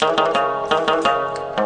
ああ。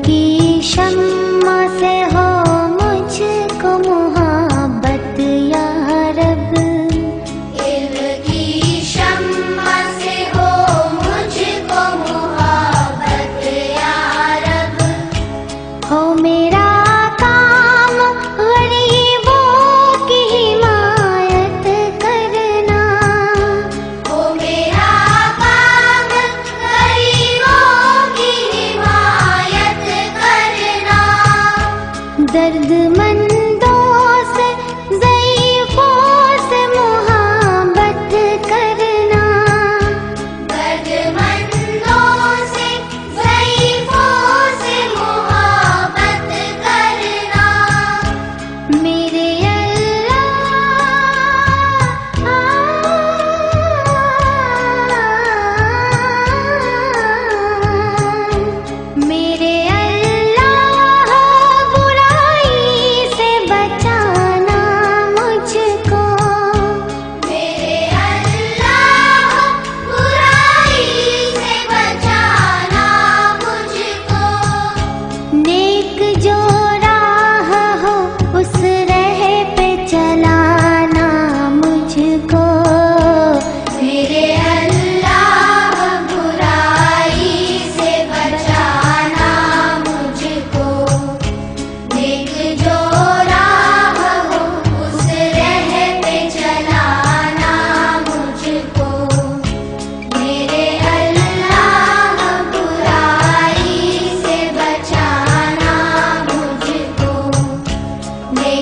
ेष दर्द मन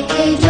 Hey, hey,